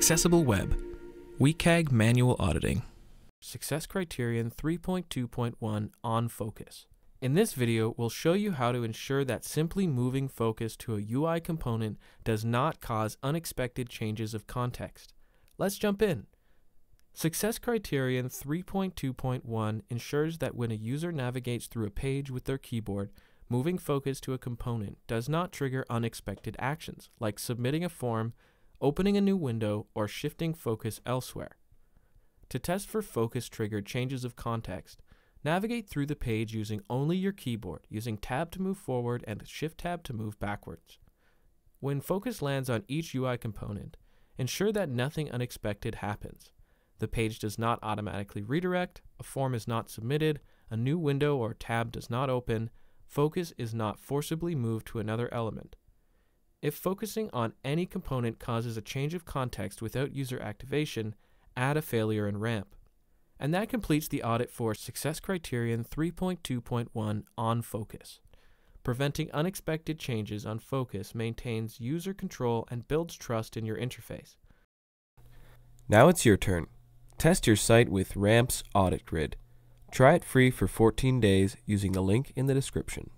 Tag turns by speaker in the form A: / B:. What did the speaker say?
A: Accessible Web, WCAG Manual Auditing.
B: Success Criterion 3.2.1 On Focus. In this video, we'll show you how to ensure that simply moving focus to a UI component does not cause unexpected changes of context. Let's jump in. Success Criterion 3.2.1 ensures that when a user navigates through a page with their keyboard, moving focus to a component does not trigger unexpected actions, like submitting a form, opening a new window, or shifting focus elsewhere. To test for focus-triggered changes of context, navigate through the page using only your keyboard, using Tab to move forward and Shift-Tab to move backwards. When focus lands on each UI component, ensure that nothing unexpected happens. The page does not automatically redirect, a form is not submitted, a new window or tab does not open, focus is not forcibly moved to another element. If focusing on any component causes a change of context without user activation, add a failure in RAMP. And that completes the audit for Success Criterion 3.2.1 on focus. Preventing unexpected changes on focus maintains user control and builds trust in your interface.
C: Now it's your turn. Test your site with RAMP's Audit Grid. Try it free for 14 days using the link in the description.